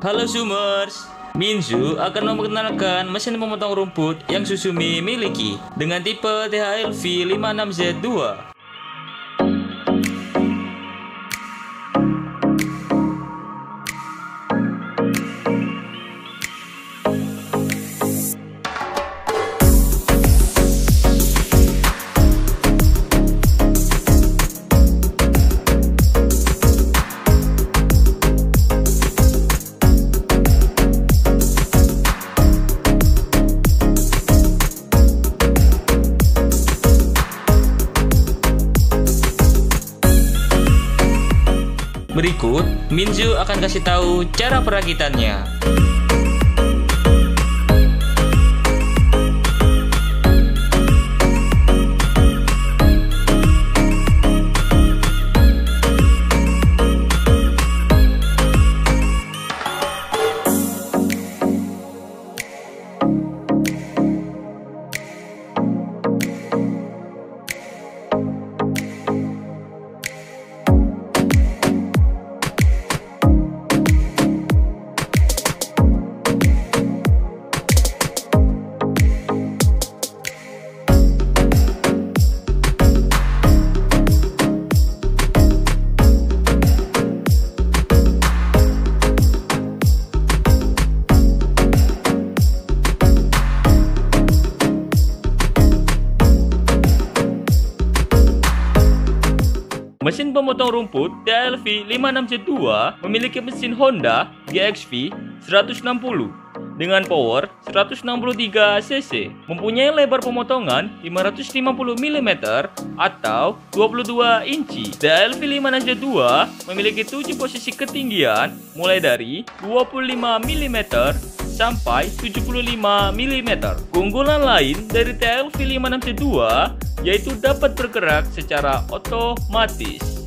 Halo Zoomers, Minzu akan memperkenalkan mesin pemotong rumput yang Susumi miliki dengan tipe THL V56Z2. Berikut, Minzu akan kasih tahu cara perakitannya. Mesin pemotong rumput TLV 56Z2 memiliki mesin Honda GXV 160 dengan power 163 cc, mempunyai lebar pemotongan 550 mm atau 22 inci. TLV 56Z2 memiliki 7 posisi ketinggian mulai dari 25 mm sampai 75 mm. Keunggulan lain dari TLV 56C2 yaitu dapat bergerak secara otomatis.